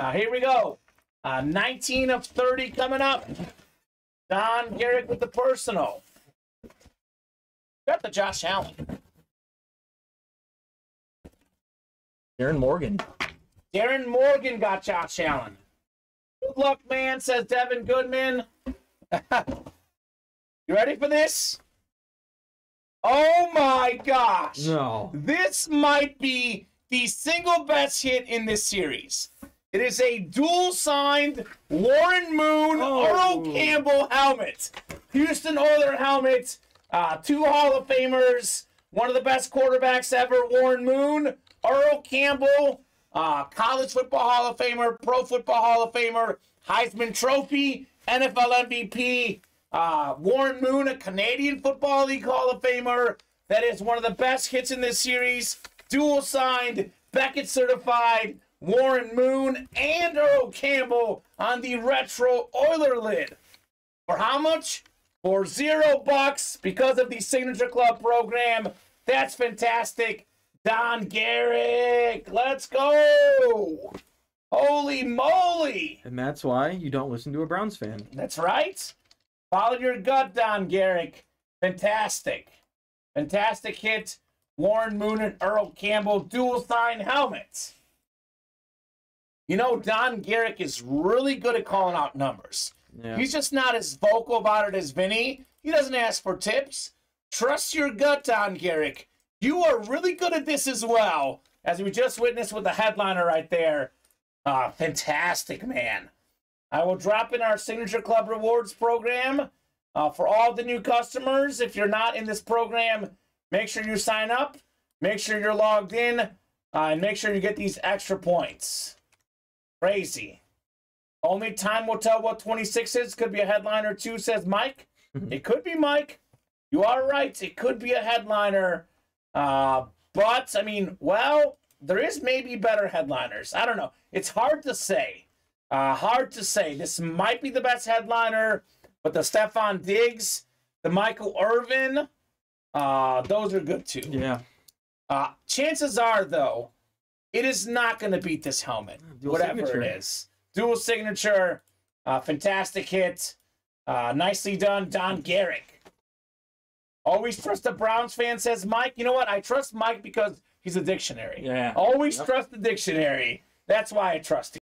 Uh, here we go. Uh, 19 of 30 coming up. Don Garrick with the personal. Got the Josh Allen. Darren Morgan. Darren Morgan got Josh Allen. Good luck, man, says Devin Goodman. you ready for this? Oh my gosh. No. This might be the single best hit in this series. It is a dual signed Warren Moon Oh. Earl Campbell helmet. Houston Oiler helmet. Uh, two Hall of Famers. One of the best quarterbacks ever, Warren Moon. Earl Campbell, uh, College Football Hall of Famer, Pro Football Hall of Famer, Heisman Trophy, NFL MVP. Uh, Warren Moon, a Canadian Football League Hall of Famer. That is one of the best hits in this series. Dual signed, Beckett certified, Warren Moon and Earl Campbell on the retro Oiler lid. For how much? For zero bucks because of the Signature Club program. That's fantastic. Don Garrick, let's go. Holy moly. And that's why you don't listen to a Browns fan. That's right. Follow your gut, Don Garrick. Fantastic. Fantastic hit. Warren Moon and Earl Campbell dual sign helmets. You know, Don Garrick is really good at calling out numbers. Yeah. He's just not as vocal about it as Vinny. He doesn't ask for tips. Trust your gut, Don Garrick. You are really good at this as well, as we just witnessed with the headliner right there. Uh, fantastic, man. I will drop in our Signature Club Rewards program uh, for all the new customers. If you're not in this program, make sure you sign up, make sure you're logged in, uh, and make sure you get these extra points. Crazy. Only time will tell what 26 is. Could be a headliner too, says Mike. it could be Mike. You are right. It could be a headliner. Uh, but, I mean, well, there is maybe better headliners. I don't know. It's hard to say. Uh, hard to say. This might be the best headliner, but the Stefon Diggs, the Michael Irvin, uh, those are good too. Yeah. Uh, chances are, though, it is not going to beat this helmet, Dual whatever signature. it is. Dual signature, uh, fantastic hit, uh, nicely done, Don Garrick. Always trust a Browns fan, says Mike. You know what? I trust Mike because he's a dictionary. Yeah. Always Yep. trust the dictionary. That's why I trust him.